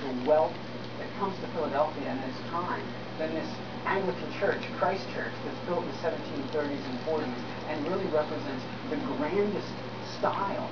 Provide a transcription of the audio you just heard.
the wealth that comes to Philadelphia in this time than this Anglican church, Christ Church, that's built in the 1730s and 40s and really represents the grandest style